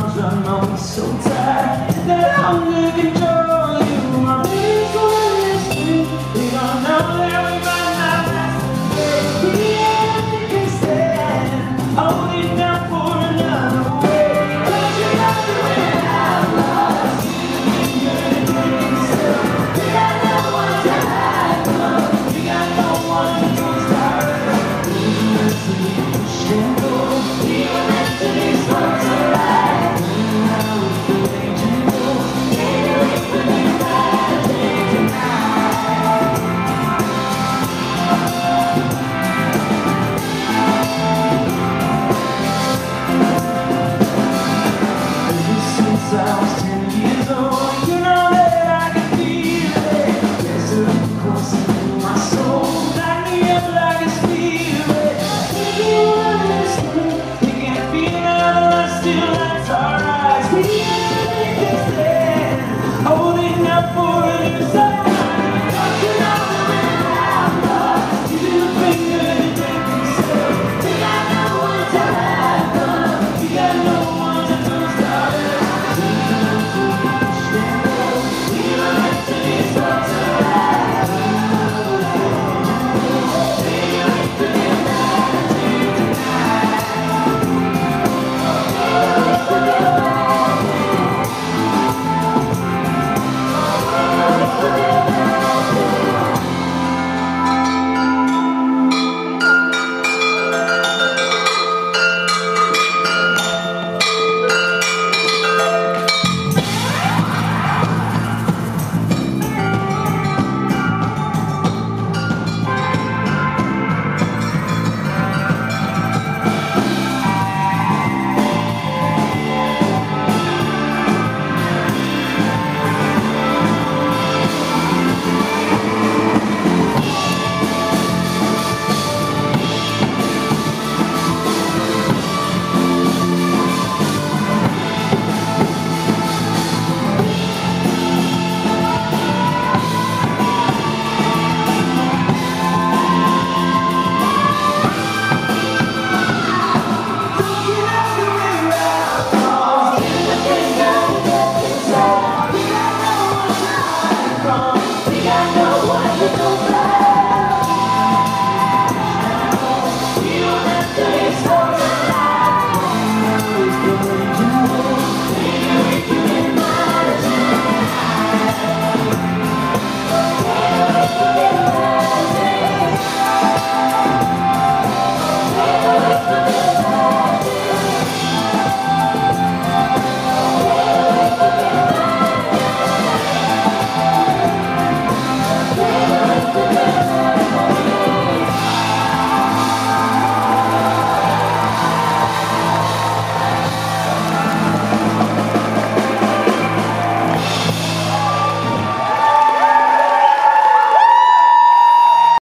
show you. Wrap